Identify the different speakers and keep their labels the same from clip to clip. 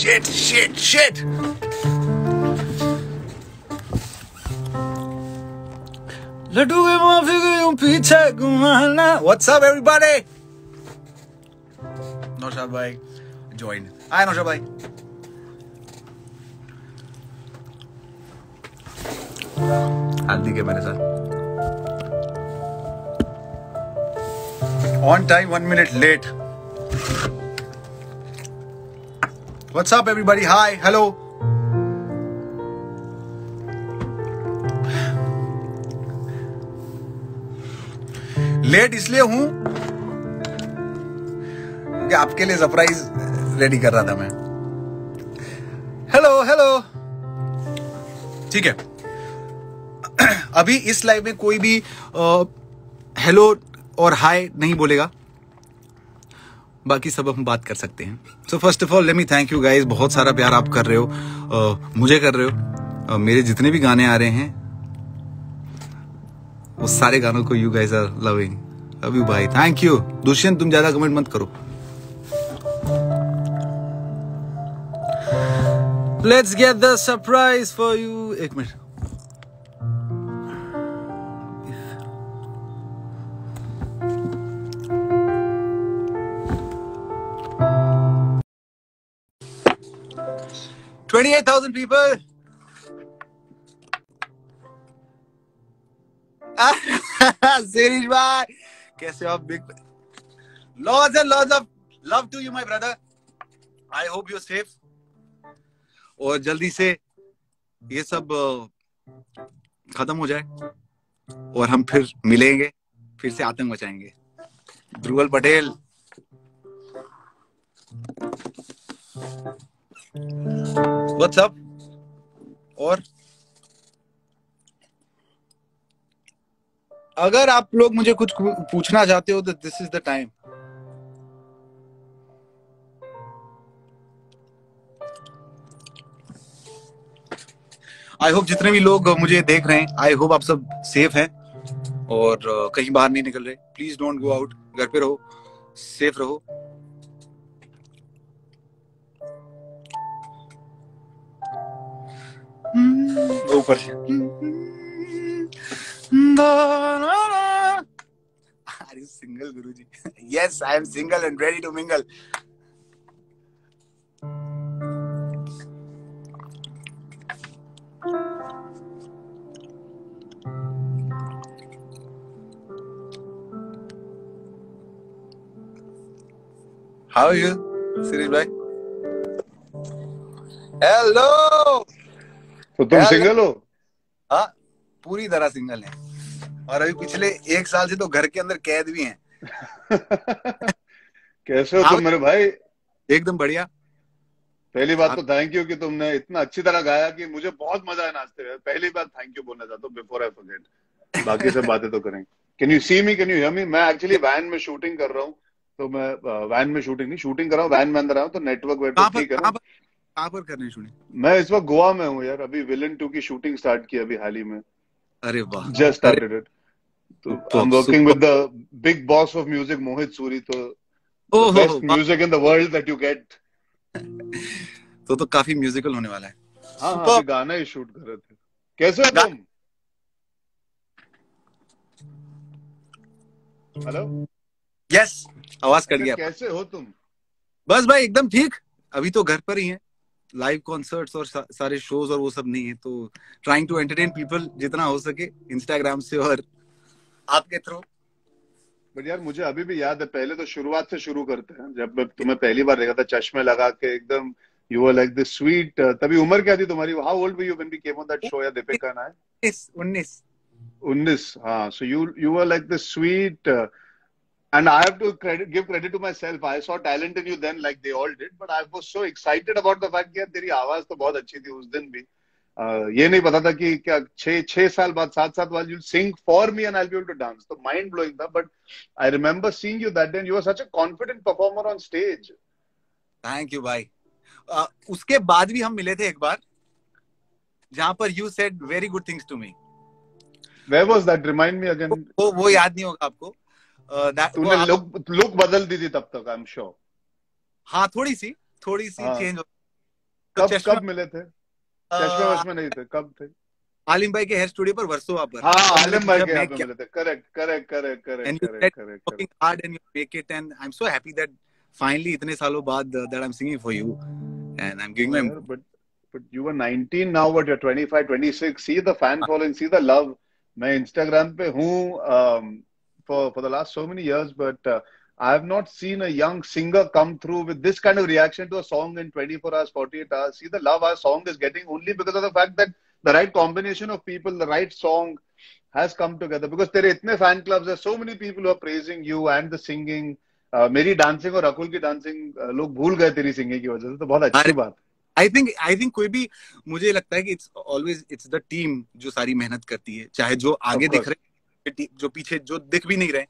Speaker 1: shit, shit, shit. Laddu के माफी गई पीछे घुमाना What's up everybody? नौशाद भाई joined. Hi नौशाद भाई. हल्दी के मेरे साथ. On time, one minute late. What's up, everybody? Hi, hello. Late इसलिए हूँ कि आपके लिए सरप्राइज़ रेडी कर रहा था मैं हेलो हेलो ठीक है अभी इस लाइव में कोई भी हेलो और हाय नहीं बोलेगा बाकी सब हम बात कर सकते हैं। So first of all let me thank you guys बहुत सारा प्यार आप कर रहे हो। uh, मुझे कर रहे हो। uh, मेरे जितने भी गाने आ रहे हैं वो सारे गानों को you guys are loving love you भाई थैंक यू दुष्यंत तुम ज़्यादा कमेंट मत करो। Let's get the surprise for you एक मिनट। Twenty-eight thousand people. Serish bhai, कैसे हो big loads and loads of love to you my brother I hope you safe और जल्दी से ये सब खत्म हो जाए और हम फिर मिलेंगे फिर से आतंक बचाएँगे ध्रुवल पटेल। व्हाट्स अप और? अगर आप लोग मुझे कुछ पूछना चाहते हो तो this is the time I hope जितने भी लोग मुझे देख रहे हैं आई होप आप सब सेफ़ हैं और, कहीं बाहर नहीं निकल रहे। प्लीज़ डोंट गो आउट घर पे रहो. सेफ़ रहो. ऊपर Are you single, Guruji? yes, I am single and ready to mingle. How are you, Sirish bhai? Hello.
Speaker 2: तो तुम सिंगल हो?
Speaker 1: हाँ पूरी तरह सिंगल है। और अभी पिछले एक साल से तो घर के अंदर कैद भी हैं।
Speaker 2: कैसे हो। तुम मेरे भाई?
Speaker 1: एकदम बढ़िया।
Speaker 2: पहली बात तो थैंक यू कि तुमने इतना अच्छी तरह गाया कि मुझे बहुत मज़ा आया नाचते हुए। पहली बात थैंक यू बोलना चाहता हूँ बिफोर आई फॉरगेट बाकी सब बातें तो करेंगे can you see me can you hear me मैं एक्चुअली वैन में शूटिंग कर रहा हूँ। तो मैं वैन में शूटिंग नहीं शूटिंग कर रहा हूँ वैन में अंदर आया तो नेटवर्क वेटवर्क ठीक है
Speaker 1: कहाँ पर करने सुने
Speaker 2: मैं इस वक्त गोवा में हूँ यार। अभी विलन टू की शूटिंग स्टार्ट की अभी हाल ही में।
Speaker 1: अरे वाह।
Speaker 2: जस्ट स्टार्टेड इट तो I am working with the big boss of music Mohit Suri तो
Speaker 1: ओहो
Speaker 2: best music in the world that you get
Speaker 1: तो तो काफ़ी म्यूजिकल होने वाला है।
Speaker 2: हाँ हाँ. अभी गाना ही शूट कर रहे थे। कैसे हो तुम? हेलो
Speaker 1: यस आवाज़ कट गया
Speaker 2: कैसे हो तुम?
Speaker 1: बस भाई एकदम ठीक। अभी तो घर पर ही है। लाइव कॉन्सर्ट्स और सा, सारे शोज़ और वो सब नहीं है तो ट्राइंग टू एंटरटेन पीपल जितना हो सके इंस्टाग्राम से और आपके थ्रू
Speaker 2: बट यार मुझे अभी भी याद है पहले तो शुरुआत से शुरू करते हैं जब तुम्हें पहली बार देखा था चश्मे लगा के एकदम you were like the sweet तभी उम्र क्या थी तुम्हारी? How old were you when we came on that show या दीपिका
Speaker 1: उन्नीस उन्नीस।
Speaker 2: 19 हाँ you you were like this sweet uh, and I have to credit give credit to myself I saw talent in you then like they all did but I was so excited about the fact यार तेरी आवाज़ तो बहुत अच्छी थी उस दिन भी uh, ये नहीं पता था कि क्या छह छह साल बाद सात सात बाद you sing for me and I'll be able to dance तो mind blowing था but I remember seeing you that day and you were such a confident performer on stage
Speaker 1: thank you भाई अ, उसके बाद भी हम मिले थे एक बार जहाँ पर you said very good things to me
Speaker 2: where was that remind me again
Speaker 1: वो वो याद नहीं होगा आपको अ, that-
Speaker 2: तूने लुक लुक बदल दी थी तब तक आई एम श्योर
Speaker 1: हाँ थोड़ी सी थोड़ी सी
Speaker 2: हाँ।
Speaker 1: चेंज
Speaker 2: कब
Speaker 1: चश्मा-
Speaker 2: कब मिले थे चश्मे वश्मे नहीं थे कब थे
Speaker 1: आलिम भाई के हेयर स्टूडियो पर वर्सोवा पर
Speaker 2: हाँ
Speaker 1: तब
Speaker 2: भाई के यहाँ पे मिले थे correct
Speaker 1: correct correct
Speaker 2: correct
Speaker 1: correct
Speaker 2: correct
Speaker 1: working hard and you make it and I'm so happy that finally इतने सालों बाद uh, that I'm singing for you and I'm giving my
Speaker 2: Yeah, but but you were 19 now but you're 25 26 see the fan following see the love मैं Instagram पे हूँ um, for for the last so many years but uh, I have not seen a young singer come through with this kind of reaction to a song in 24 hours 48 hours see the love our song is getting only because of the fact that the right combination of people the right song has come together because तेरे इतने fan clubs there are so many people who are praising you and the singing uh, मेरी dancing और अकुल की dancing लोग भूल गए तेरी singing की वजह से तो बहुत अच्छी बात है
Speaker 1: आई थिंक आई थिंक कोई भी मुझे लगता है कि it's always it's the team जो सारी मेहनत करती है चाहे जो आगे दिख. रहे जो पीछे जो दिख भी नहीं रहे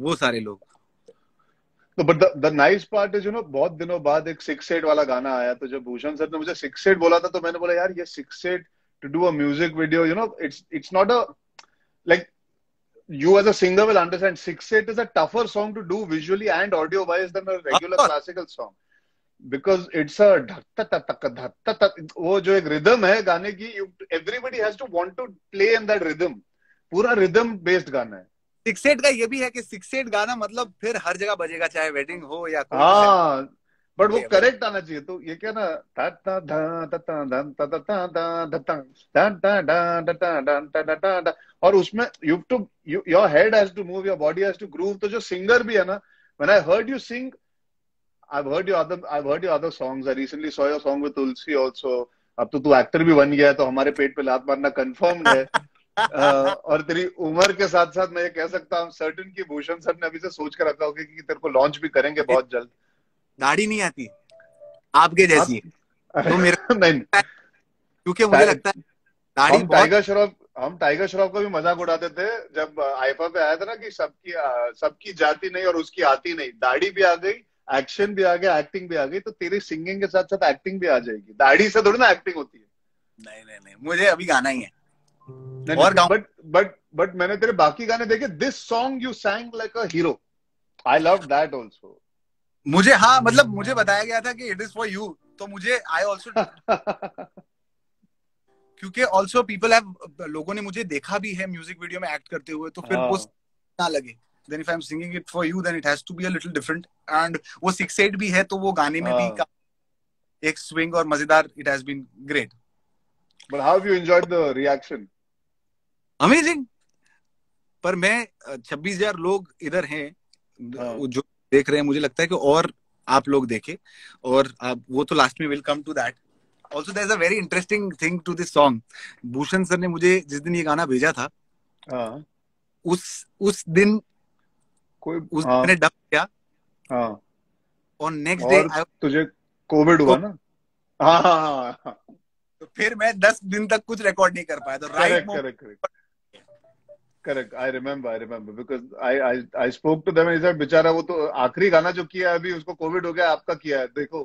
Speaker 1: वो सारे लोग
Speaker 2: तो but the nice part is you know बहुत दिनों बाद एक सिक्स एट वाला गाना आया तो जब भूषण सर ने मुझे सिक्स एट बोला था तो मैंने बोला यार ये six eight to do a music video you know it's it's not a like you as a singer will understand six eight is a tougher song to do visually and audio wise than a regular classical song because it's a वो जो एक rhythm है गाने की everybody has to want to play in that rhythm पूरा rhythm based गाना है।
Speaker 1: Six eight का ये भी है कि सिक्स एट गाना मतलब फिर हर जगह बजेगा चाहे वेडिंग हो या
Speaker 2: हाँ बट वो करेक्ट आना चाहिए। तो ये क्या ना ता ता धा ता ता धन ता ता ता धा धा ता ता ता धा ता ता धा ता ता ता धा। और उसमें you to your head has to move your body has to groove तो जो सिंगर भी है ना when I heard you sing I've heard your other I've heard your other songs I recently saw your song with Tulsi also अब तो तू actor भी बन गया है तो हमारे पेट पे लात मारना कंफर्म्ड है। और तेरी उम्र के साथ साथ मैं ये कह सकता हूँ सर्टन की भूषण सर ने अभी से सोच कर रखा होगा कि तेरे को लॉन्च भी करेंगे बहुत जल्द।
Speaker 1: दाढ़ी नहीं आती। आपके जैसी। तो मेरे
Speaker 2: नहीं।
Speaker 1: क्योंकि मुझे लगता है दाढ़ी
Speaker 2: हम टाइगर श्रॉफ हम टाइगर श्रॉफ का भी मज़ाक उड़ाते थे जब आईफा पे आया था ना कि सबकी सबकी जाती नहीं और उसकी आती नहीं। दाढ़ी भी आ गई एक्शन भी आ गया एक्टिंग भी आ गई तो तेरी सिंगिंग के साथ साथ एक्टिंग भी आ जाएगी। दाढ़ी से थोड़ी ना एक्टिंग होती है।
Speaker 1: नहीं नहीं नहीं। मुझे अभी गाना ही है। और
Speaker 2: बट बट बट मैंने तेरे बाकी गाने देखे। This song you sang like a hero I love that also
Speaker 1: मुझे हाँ मतलब मुझे बताया गया था कि इट इज़ फॉर यू तो मुझे आई ऑल्सो क्योंकि ऑल्सो पीपल हैव लोगों ने मुझे देखा भी है म्यूज़िक वीडियो में एक्ट करते हुए तो फिर
Speaker 2: हाँ।
Speaker 1: वो ना लगे। Then if I am singing it for you then it has to be a little different and वो सिक्स एट भी है तो वो गाने में भी
Speaker 2: हाँ।
Speaker 1: एक स्विंग और मज़ेदार it has been great
Speaker 2: but how you enjoyed the reaction
Speaker 1: amazing पर मैं छब्बीस हज़ार लोग इधर हैं
Speaker 2: हाँ।
Speaker 1: जो देख रहे हैं मुझे लगता है कि और आप लोग देखे और आप वो तो लास्ट में will come to that also there a very interesting thing to this song Bhushan sir ने मुझे जिस दिन ये गाना भेजा था
Speaker 2: हाँ।
Speaker 1: उस उस दिन
Speaker 2: कोई
Speaker 1: उस
Speaker 2: हाँ।
Speaker 1: मैंने डब किया।
Speaker 2: हाँ।
Speaker 1: और नेक्स्ट डे
Speaker 2: तुझे कोविड हुआ ना? हाँ हाँ हाँ
Speaker 1: तो फिर मैं दस दिन तक कुछ रिकॉर्ड नहीं कर पाया तो
Speaker 2: right correct I remember I remember because I I I spoke to them is बेचारा वो तो आखिरी गाना जो किया है अभी उसको कोविड हो गया आपका किया है देखो.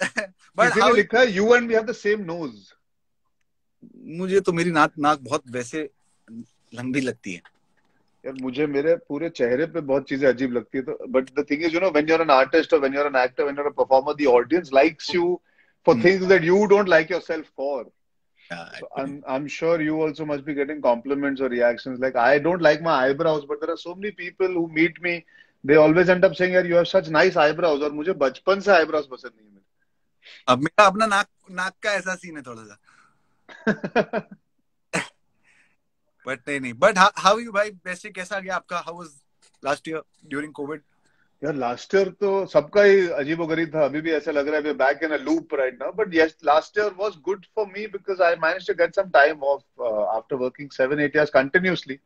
Speaker 1: बट
Speaker 2: ने लिखा है you and we have the same nose
Speaker 1: मुझे तो मेरी नाक नाक बहुत वैसे लंबी लगती है।
Speaker 2: यार मुझे मेरे पूरे चेहरे पे बहुत चीज़ें अजीब लगती है तो but the thing is you know when you are an artist और when you are an actor when you are a performer the audience likes you
Speaker 1: for.
Speaker 2: Things that you don't like yourself for So I'm I'm sure you also must be getting compliments or reactions. Like I don't like my eyebrows, but there are so many people who meet me. They always end up saying, "यार, you have such nice eyebrows." और मुझे बचपन से eyebrows पसंद नहीं है।
Speaker 1: अब मेरा अपना नाक नाक का ऐसा सीन है थोड़ा सा बट नहीं नहीं बट हाउ यू भाई वैसे कैसा गया आपका how was last year during COVID
Speaker 2: यार लास्ट ईयर तो सबका ही अजीब गरीब था। अभी भी ऐसा लग रहा है back in a loop right now but yes last year was good for me because I manage to get some time off after working seven eight years continuously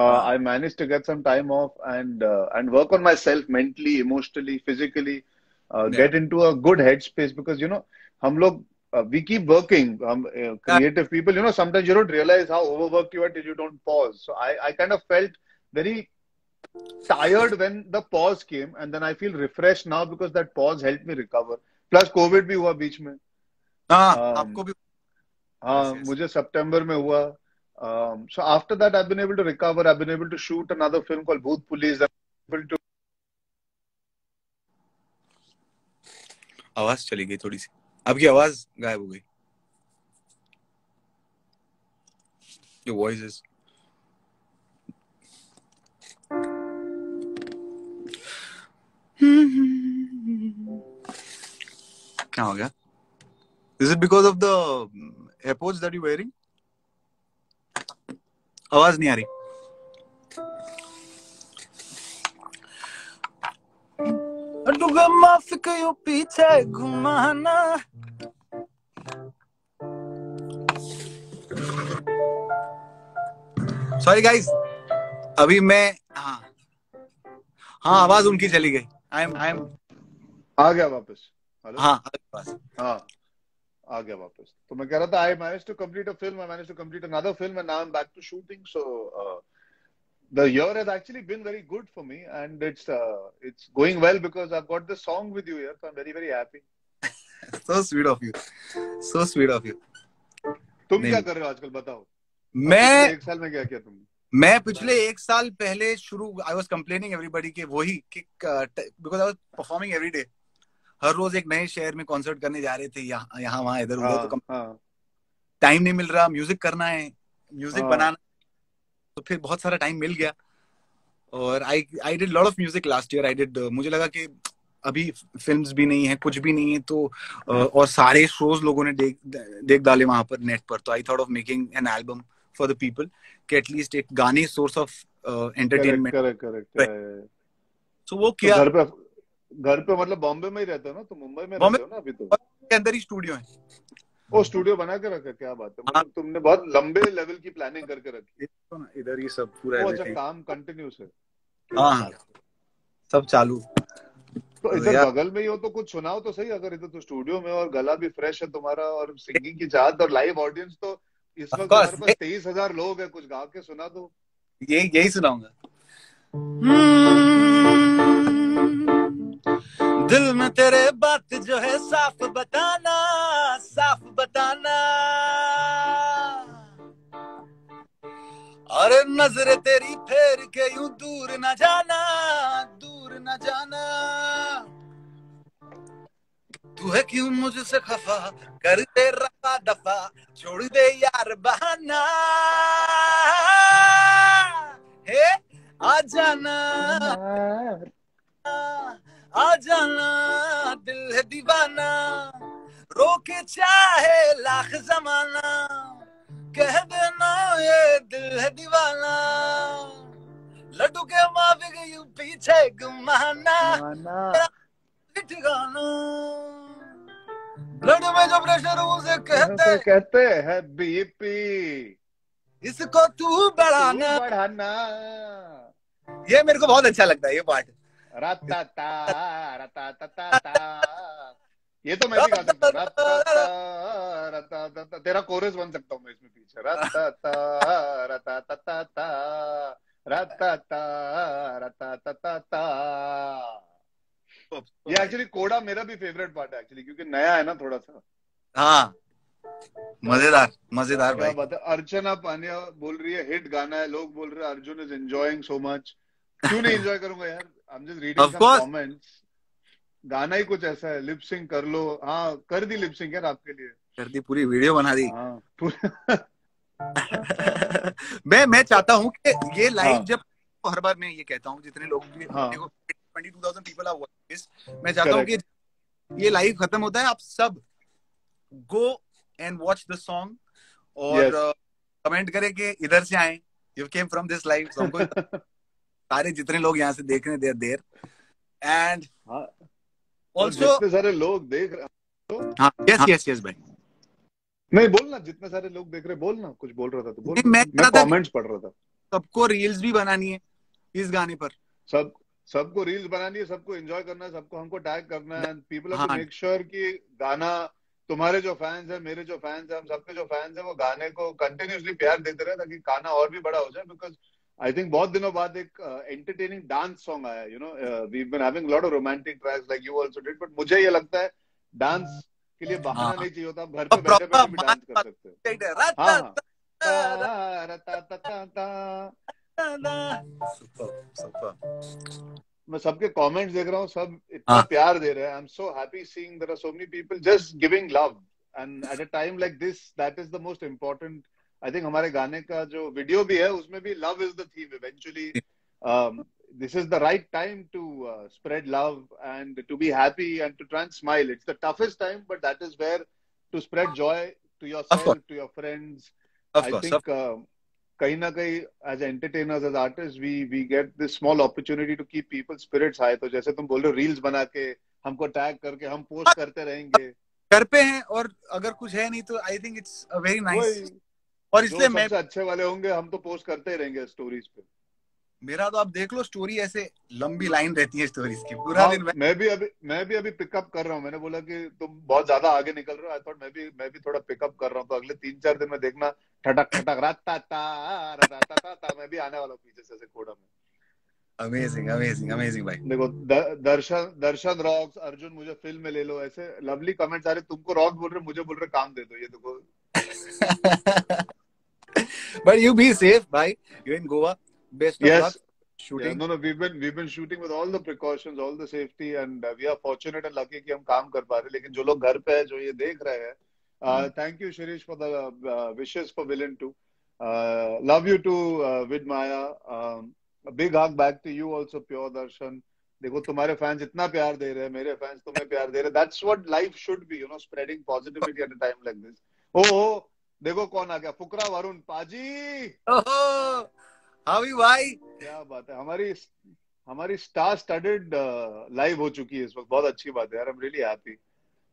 Speaker 2: I manage to get some time off and and work on myself mentally emotionally physically get into a good head space because you know हम लोग uh, we keep working. um, uh, creative people you know sometimes you don't realize how overworked you are till you don't pause. So i i kind of felt very tired when the pause came and then i feel refreshed now because that pause helped me recover plus covid भी हुआ बीच में
Speaker 1: हाँ
Speaker 2: Um,
Speaker 1: आपको भी
Speaker 2: हाँ
Speaker 1: Yes, yes.
Speaker 2: मुझे सितंबर में हुआ um, so after that i've been able to recover i've been able to shoot another film called booth police i'm able to
Speaker 1: आवाज़ चली गई थोड़ी सी आपकी आवाज़ गायब हो गई योर वॉइस इज़ क्या हो गया is it because of the AirPods that you wearing आवाज़ नहीं आ रही। डूगा माफ़ कयो पीछे घुमाना। सॉरी गाइस अभी मैं हाँ। हाँ आवाज़ उनकी चली गई। आई एम आई एम
Speaker 2: आ गया वापस। हेलो?
Speaker 1: हाँ
Speaker 2: हाँ आ गया वापस। तो मैं कह रहा था I manage to complete a film I manage to complete another film and now I am back to shooting so the year has actually been very good for me and it's uh, it's going well because I've got this song with you here so I'm very very happy.
Speaker 1: So sweet of you. So sweet of you.
Speaker 2: तुम क्या कर रहे हो आजकल बताओ।
Speaker 1: मैं
Speaker 2: एक साल में क्या किया तुमने?
Speaker 1: मैं पिछले एक साल पहले शुरू आई वाज कंप्लेनिंग एवरीबॉडी के वही कि because I was performing every day हर रोज एक नए शहर में कॉन्सर्ट करने जा रहे थे यहाँ यहाँ वहाँ इधर उधर तो
Speaker 2: हाँ हाँ।
Speaker 1: टाइम नहीं मिल रहा म्यूज़िक करना है म्यूज़िक
Speaker 2: हाँ।
Speaker 1: बनाना तो फिर बहुत सारा टाइम मिल गया। और I I did lot of music last year I did मुझे लगा कि अभी फिल्म्स भी नहीं है कुछ भी नहीं है तो और सारे शोज़ लोगों ने देख देख डाले वहाँ पर नेट पर। तो I thought of making an album for the people कि एटलीस्ट एक गाने source
Speaker 2: of
Speaker 1: entertainment
Speaker 2: correct correct
Speaker 1: तो वो
Speaker 2: तो
Speaker 1: किया।
Speaker 2: घर पे घर पे मतलब बॉम्बे में ही रहते हो ना? तो मुंबई में रहते हो ना अभी तो?
Speaker 1: के अंदर ही स्टूडियो है।
Speaker 2: वो स्टूडियो बना के रखा क्या बात है।
Speaker 1: हाँ।
Speaker 2: मतलब तुमने बहुत लंबे लेवल की प्लानिंग करके रखी
Speaker 1: इधर ही सब पूरा
Speaker 2: अच्छा काम कंटिन्यूस है।
Speaker 1: हाँ हाँ। सब चालू।
Speaker 2: तो इधर बगल में ही हो तो कुछ सुनाओ तो सही अगर इधर तो स्टूडियो में और गला भी फ्रेश है तुम्हारा और सिंगिंग की चाहत और लाइव ऑडियंस तो इस वक्त. हमारे पास तेईस हज़ार लोग है कुछ गा के सुना दो।
Speaker 1: यही यही सुनाऊँगा। दिल में तेरे बात जो है साफ़ बताना साफ़ बताना। अरे नज़र तेरी फेर के यूँ दूर न जाना, दूर न जाना। तू है क्यों मुझसे खफा? कर दे रफा दफ़ा, छोड़ दे यार बहाना। हे, आ जाना। जाना दिल है दीवाना। रोके चाहे लाख जमाना। कह देना ये दिल है दीवाना। लड्डू के माफिक यू पीछे घुमाना। ठिकाना। ब्लड में जो प्रेशर उसे कहते
Speaker 2: ऐसे कहते हैं बीपी
Speaker 1: इसको तू बढ़ाना।
Speaker 2: बढ़ाना।
Speaker 1: ये मेरे को बहुत अच्छा लगता है ये पार्ट
Speaker 2: ये तो मैं भी गा सकता हूँ। तेरा कोरस बन सकता हूँ मैं इसमें पीछे। ये एक्चुअली कोड़ा मेरा भी फेवरेट पार्ट है एक्चुअली क्योंकि नया है ना थोड़ा सा
Speaker 1: हाँ। मज़ेदार मज़ेदार भाई।
Speaker 2: बात है? अर्चना पानिया बोल रही है हिट गाना है। लोग बोल रहे हैं Arjun is enjoying so much क्यों नहीं एंजॉय करूँगा यार? I am just reading
Speaker 1: Of
Speaker 2: some
Speaker 1: course.
Speaker 2: Comments गाना ही कुछ ऐसा है लिप सिंक कर लो। हाँ कर दी लिप सिंक यार आपके लिए।
Speaker 1: कर दी पूरी वीडियो बना दी।
Speaker 2: हाँ
Speaker 1: मैं मैं चाहता हूँ कि ये लाइव
Speaker 2: हाँ।
Speaker 1: जब हर बार मैं ये कहता हूँ जितने लोग भी
Speaker 2: हाँ।
Speaker 1: देखो 22,000 people are watching मैं चाहता हूँ कि ये लाइव खत्म होता है आप सब go and watch the song और
Speaker 2: Yes.
Speaker 1: कमेंट करें कि इधर से आए। You came from this live हमको सारे जितने लोग यहाँ से देख रहे हैं देर एंड ऑल्सो
Speaker 2: जितने सारे लोग देख रहे
Speaker 1: हाँ यस यस यस भाई
Speaker 2: नहीं बोलना जितने सारे लोग देख रहे बोलना कुछ बोल रहा था तो बोल।
Speaker 1: मैं
Speaker 2: मैं कमेंट्स पढ़ रहा था।
Speaker 1: सबको रील्स भी बनानी है इस गाने पर।
Speaker 2: सब सबको रील्स बनानी है सबको एंजॉय करना है सबको हमको टैग करना है। People have
Speaker 1: to.
Speaker 2: Make sure कि गाना तुम्हारे जो फैंस हैं मेरे जो फैंस हैं हम सबके जो फैंस हैं वो गाने को कंटिन्यूसली प्यार देते रहे ताकि गाना और भी बड़ा हो जाए बिकॉज़ आई थिंक बहुत दिनों बाद एक एंटरटेनिंग डांस सॉन्ग आया you know we been having lot of romantic tracks like you also did but मुझे ये लगता है डांस के लिए बहाना
Speaker 1: हाँ।
Speaker 2: नहीं चाहिए होता घर पे बैठे बैठे भी डांस कर सकते हो। हाँ। हाँ।
Speaker 1: Super super.
Speaker 2: मैं सबके कमेंट्स देख रहा हूँ सब इतना
Speaker 1: हाँ.
Speaker 2: प्यार दे रहे हैं। I am so happy seeing there are so many people just giving love and at a time like this that is the most important I think हमारे गाने का जो वीडियो भी है उसमें भी love is the theme eventually this is the right time to spread love and to be happy and to try smile it's the toughest time but that is where to spread joy to yourself to your friends I think कहीं ना कहीं as entertainers as artist we we get this small opportunity to keep people spirits high तो जैसे तुम बोल रहे हो reels बना के हमको टैग करके हम पोस्ट हाँ। करते रहेंगे।
Speaker 1: घर पे हैं और अगर कुछ है नहीं तो I think it's a very
Speaker 2: nice.
Speaker 1: और इसलिए मैं
Speaker 2: अच्छे वाले होंगे हम तो पोस्ट करते ही रहेंगे स्टोरीज पे।
Speaker 1: मेरा तो आप देख लो स्टोरी ऐसे लंबी लाइन रहती है स्टोरीज की। पूरा
Speaker 2: हाँ,
Speaker 1: दिन मैं
Speaker 2: मैं भी अभी मैं भी अभी पिकअप कर रहा हूँ। मैंने बोला कि तुम बहुत ज़्यादा आगे निकल रहे हो। आई थॉट मैं भी मैं भी थोड़ा पिकअप कर रहा हूँ। तो अगले तीन चार दिन में देखना ठटक ठटक रात ता मैं भी आने वाला हूँ पीछे से कोड़ा में।
Speaker 1: अमेजिंग अमेजिंग अमेजिंग भाई।
Speaker 2: देखो द- दर्शन दर्शन रॉक्स अर्जुन मुझे फ़िल्म में ले लो। ऐसे लवली कमेंट्स आ रहे तुमको रॉक बोल रहे मुझे बोल रहे काम दे दो। ये देखो।
Speaker 1: but you be safe भाई you in Goa best of
Speaker 2: Yes.
Speaker 1: luck Shooting.
Speaker 2: Yeah, no, no, we've been we've been shooting with all the precautions, all the safety, and uh, we are fortunate and lucky कि हम काम कर पा रहे हैं. लेकिन जो लोग घर पे है, जो ये देख रहे हैं, uh, thank you Shirish for the uh, wishes for Villain 2. Uh, love you too, uh, Vid Maya. Um, a big hug back to you also, Pure Darshan. देखो तुम्हारे फैंस इतना प्यार दे रहे हैं मेरे फैंस तुम्हें प्यार दे रहे हैं that's what life should be you know spreading positivity at a time like this ओ देखो कौन आ गया? फुकरा वरुण पाजी।
Speaker 1: you भाई।
Speaker 2: क्या बात है। हमारी हमारी स्टार स्टडेड लाइव हो चुकी है इस वक्त। बहुत अच्छी बात है यार I am really happy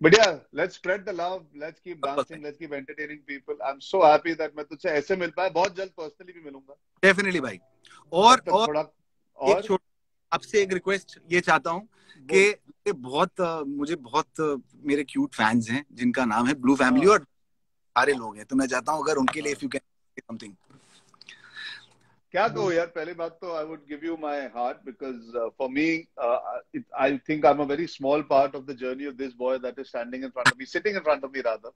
Speaker 2: but yeah let's spread the love let's keep dancing let's keep entertaining people I am so happy that मैं तुझसे ऐसे मिल पाया। बहुत जल्द पर्सनली भी मिलूँगा।
Speaker 1: डेफिनेटली भाई। और
Speaker 2: तक
Speaker 1: और
Speaker 2: थोड़ा और?
Speaker 1: आपसे एक रिक्वेस्ट ये चाहता हूँ कि बहुत मुझे बहुत मेरे क्यूट फैंस हैं जिनका नाम है ब्लू फैमिली
Speaker 2: हाँ।
Speaker 1: और सारे लोग हैं तो मैं चाहता हूँ अगर उनके लिए इफ़ यू कैन समथिंग
Speaker 2: क्या कहूँ यार पहली बात तो I would give you my heart because for me I think I am a very small part of the journey of this boy that is standing in front of me sitting in front of me rather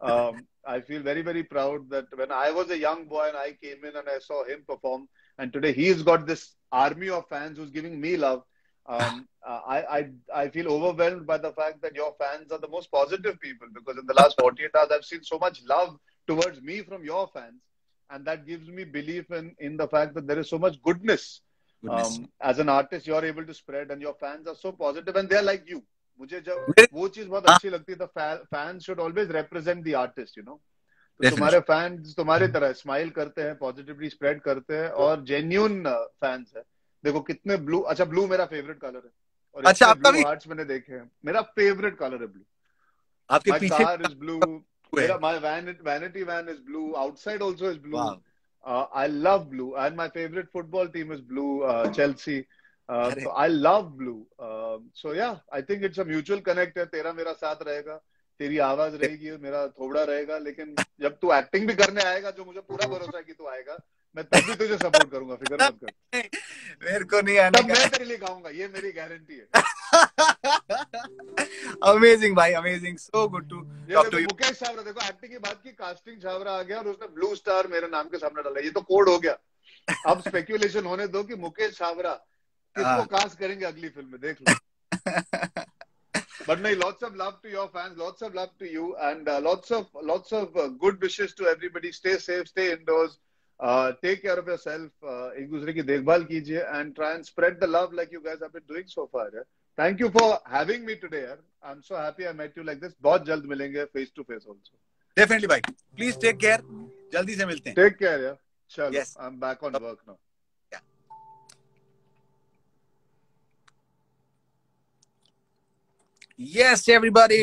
Speaker 2: um, I feel very, very proud that when I was a young boy and I came in and I saw him perform, and today he's got this army of fans who's giving me love. Um, uh, I, I, I feel overwhelmed by the fact that your fans are the most positive people because in the last 48 hours I've seen so much love towards me from your fans, and that gives me belief in in the fact that there is so much goodness.
Speaker 1: Goodness.
Speaker 2: Um, as an artist, you're able to spread, and your fans are so positive, and they're like you. मुझे जब
Speaker 1: मेरे-
Speaker 2: वो चीज बहुत
Speaker 1: हाँ।
Speaker 2: अच्छी लगती है the fans should always represent the artist you know तो
Speaker 1: Definitely.
Speaker 2: तुम्हारे फैंस तुम्हारे तरह स्माइल करते हैं पॉजिटिवली स्प्रेड करते हैं और जेन्यून फैंस है देखो कितने ब्लू अच्छा ब्लू मेरा फेवरेट कलर है और
Speaker 1: अच्छा, आपका
Speaker 2: ब्लू
Speaker 1: भी?
Speaker 2: हार्ट्स मैंने देखे हैं मेरा फेवरेट कलर है ब्लू
Speaker 1: आपके
Speaker 2: माय
Speaker 1: पीछे
Speaker 2: कार इज़ ब्लू। मेरा my vanity van is blue outside also is blue
Speaker 1: Wow.
Speaker 2: uh, I love blue, and my favorite football team is blue, uh, Chelsea. Uh,
Speaker 1: अरे।
Speaker 2: so I love blue. Um so yeah, I think it's a mutual connect है तेरा मेरा साथ रहेगा तेरी आवाज़ रहेगी मेरा थोड़ा रहेगा लेकिन जब तू एक्टिंग भी करने आएगा जो मुझे पूरा भरोसा है कि तू आएगा मैं तब भी तुझे सपोर्ट करूँगा फ़िक्र मत कर।
Speaker 1: मेरे को नहीं आने
Speaker 2: तब
Speaker 1: का।
Speaker 2: मैं तेरे लिए गाऊँगा ये मेरी गारंटी है।
Speaker 1: अमेजिंग भाई amazing so
Speaker 2: good
Speaker 1: to talk
Speaker 2: to
Speaker 1: you
Speaker 2: Mukesh Chhabra देखो एक्टिंग की बात की कास्टिंग छाबरा आ गया और उसने ब्लू स्टार मेरे नाम के सामने डाला। ये तो कोड हो गया। अब स्पेक्यूलेशन होने दो कि मुकेश छाबरा किसको
Speaker 1: हाँ।
Speaker 2: कास्ट करेंगे अगली फ़िल्म में देख लो। But no, lots of love to your fans, lots of love to you, and uh, lots of lots of uh, good wishes to everybody. Stay safe, stay indoors, take care of yourself एक दूसरे की देखभाल कीजिए and try and spread the love like you guys doing so far thank you for having me today I am so happy I met you like this बहुत जल्द मिलेंगे face to face also
Speaker 1: definitely भाई please take care जल्दी से मिलते हैं.
Speaker 2: Take care चल
Speaker 1: I
Speaker 2: am back on work now
Speaker 1: Yes, everybody.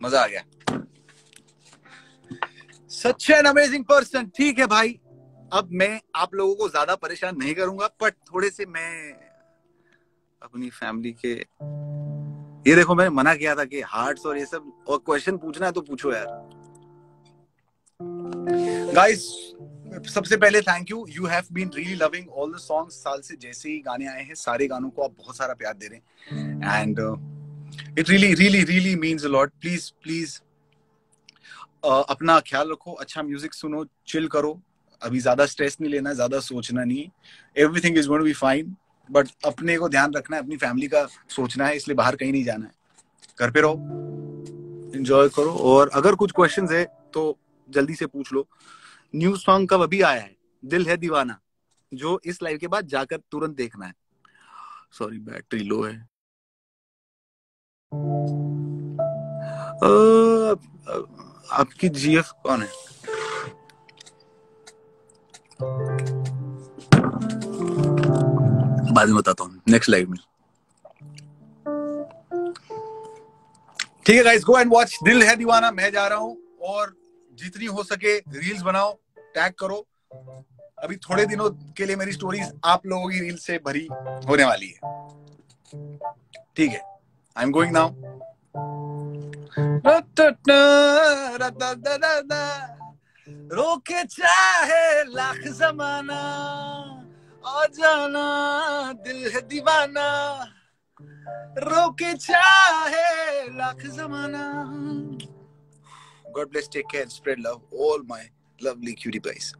Speaker 1: मज़ा आ गया. सच एन अमेजिंग पर्सन ठीक है भाई। अब मैं आप लोगों को ज़्यादा परेशान नहीं करूँगा बट थोड़े से मैं अपनी फैमिली के ये देखो मैंने मना किया था कि हार्ट्स और ये सब, और क्वेश्चन पूछना है तो पूछो यार। गाइस सबसे पहले thank you you have been really loving all the songs साल से जैसे ही गाने आए हैं, सारे गानों को आप बहुत सारा प्यार दे रहे हैं। And it really really really means a lot please please अपना ख्याल रखो अच्छा म्यूज़िक सुनो चिल करो। अभी ज़्यादा स्ट्रेस नहीं लेना, ज़्यादा सोचना नहीं। Everything is going be fine but अपने को ध्यान रखना है, अपनी फैमिली का सोचना है, इसलिए बाहर कहीं नहीं जाना है। घर पे रहो एंजॉय करो, और अगर कुछ क्वेश्चंस है तो जल्दी से पूछ लो। न्यू सॉन्ग कब अभी आया है? दिल है दीवाना, जो इस लाइव के बाद जाकर तुरंत देखना है। सॉरी बैटरी लो है। आपकी जीएफ कौन है? बाद में बताता हूँ। नेक्स्ट लाइव में। ठीक है गाइस गो एंड वॉच दिल है दीवाना। मैं जा रहा हूँ और जितनी हो सके रील्स बनाओ टैग करो। अभी थोड़े दिनों के लिए मेरी स्टोरीज आप लोगों की रील से भरी होने वाली है। ठीक है आई एम गोइंग नाउ रोके चाहे लाख जमाना आ जाना दिल है दीवाना रोके चाहे लाख जमाना God bless, take care, and spread love. All my lovely cutie pies.